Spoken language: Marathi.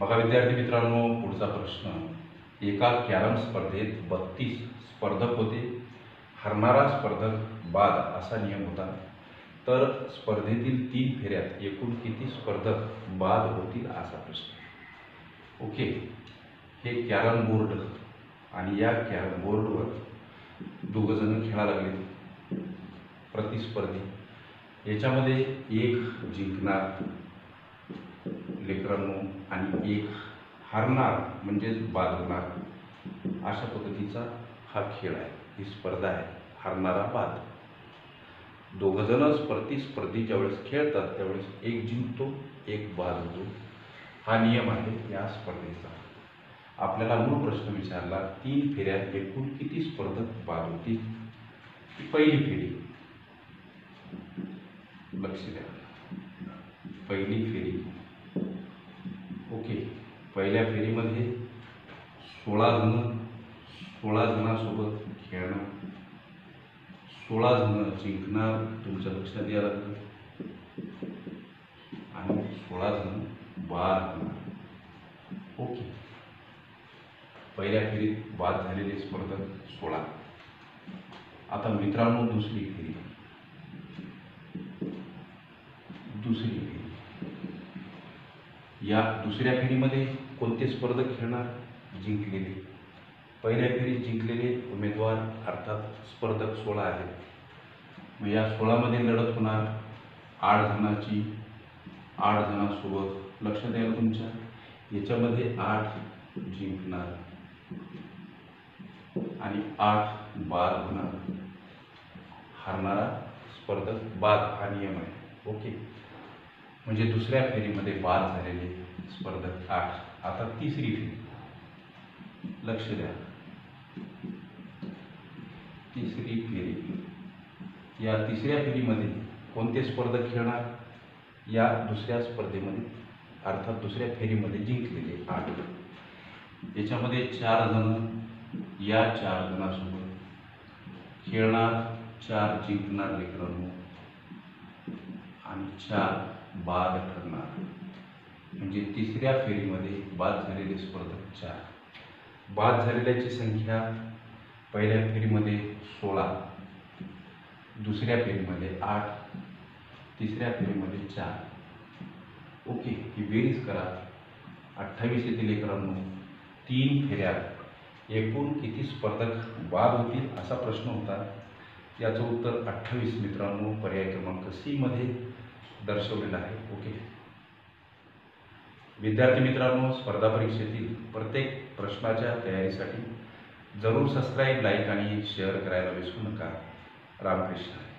बघा विद्यार्थी मित्रांनो पुढचा प्रश्न. एका कॅरम स्पर्धेत बत्तीस स्पर्धक होते. हरणारा स्पर्धक बाद असा नियम होता. तर स्पर्धेतील तीन फेऱ्यात एकूण किती स्पर्धक बाद होतील असा प्रश्न. ओके. हे कॅरम बोर्ड आणि या कॅरम बोर्डवर दोघंजणं खेळा लागले प्रतिस्पर्धी. याच्यामध्ये एक जिंकणार लेकरांनो आणि एक हारणार म्हणजेच बाद होणार अशा पद्धतीचा हा खेळ आहे. ही स्पर्धा आहे. हारणारा बाद दोघंजणं प्रतिस्पर्धी ज्यावेळेस खेळतात त्यावेळेस एक जिंकतो एक बाद होतो. हा नियम आहे या स्पर्धेचा. आपल्याला मूळ प्रश्न विचारला तीन फेऱ्यात एकूण किती स्पर्धक बाद होतील? ही पहिली फेरी. लक्ष द्या. पहिली फेरी. पहिल्या फेरीमध्ये सोळा जण सोळा जणांसोबत खेळणार सोळा जण जिंकणार तुमच्या लक्षात यायला लागलं. आणि सोळा जण बाद होणार. ओके. पहिल्या फेरीत बाद झालेले स्पर्धक सोळा. आता मित्रांनो दुसरी फेरी. दुसरी फेरी. या दुसऱ्या फेरीमध्ये कोणते स्पर्धक खेळणार? जिंकलेले. पहिल्या फेरीत जिंकलेले उमेदवार अर्थात स्पर्धक सोळा आहेत. मग या सोळामध्ये लढत होणार आठ जणाची आठ जणांसोबत. लक्ष द्यायला तुमच्या याच्यामध्ये आठ जिंकणार. आणि आठ बाद होणार. हारणारा स्पर्धक बाद हा नियम आहे. ओके? म्हणजे दुसऱ्या फेरीमध्ये बाद झालेले स्पर्धक आठ. आता तिसरी फेरी. लक्ष द्या. तिसरी फेरी. या तिसऱ्या फेरीमध्ये कोणते स्पर्धक खेळणार? या दुसऱ्या स्पर्धेमध्ये अर्थात दुसऱ्या फेरीमध्ये जिंकलेले आठ. याच्यामध्ये चार जण या चार जणांसोबत खेळणार चार जिंकणार लेकरांनो. आणि चार बाद ठरणार. म्हणजे तिसऱ्या फेरीमध्ये बाद झालेले स्पर्धक चार. बाद झालेल्याची संख्या पहिल्या फेरीमध्ये सोळा दुसऱ्या फेरीमध्ये आठ तिसऱ्या फेरीमध्ये चार. ओके ही बेरीज करा. अठ्ठावीस येथील लेकरांनो तीन फेऱ्या एकूण किती स्पर्धक बाद होतील असा प्रश्न होता. याचं उत्तर अठ्ठावीस मित्रांनो पर्याय क्रमांक सीमध्ये दर्शवलेलं आहे. ओके. विद्यार्थी मित्रांनो स्पर्धा परीक्षेतील प्रत्येक प्रश्नाच्या तयारीसाठी जरूर सबस्क्राईब लाईक आणि शेअर करायला विसरू नका. रामकृष्ण.